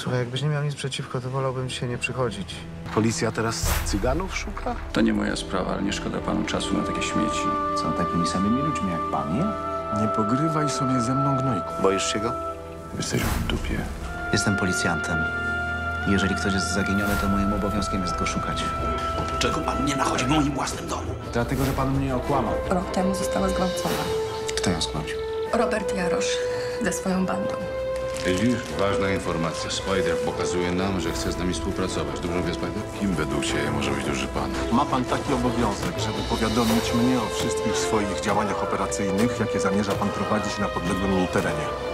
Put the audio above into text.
Słuchaj, jakbyś nie miał nic przeciwko, to wolałbym dzisiaj nie przychodzić. Policja teraz cyganów szuka? To nie moja sprawa, ale nie szkoda panu czasu na takie śmieci. Są takimi samymi ludźmi jak pan, nie? Nie pogrywaj sobie ze mną gnojku. Boisz się go? Jesteś w dupie. Jestem policjantem. I Jeżeli ktoś jest zaginiony, to moim obowiązkiem jest go szukać. Czego pan nie nachodzi w moim własnym domu? Dlatego, że pan mnie okłamał. Rok temu została zgwałcona. Kto ją skłamcił? Robert Jarosz ze swoją bandą. Widzisz? Ważna informacja. Spider pokazuje nam, że chce z nami współpracować. Dobrze wie Spider? Kim według Ciebie może być duży pan? Ma pan taki obowiązek, żeby powiadomić mnie o wszystkich swoich działaniach operacyjnych, jakie zamierza pan prowadzić na podległym mi terenie.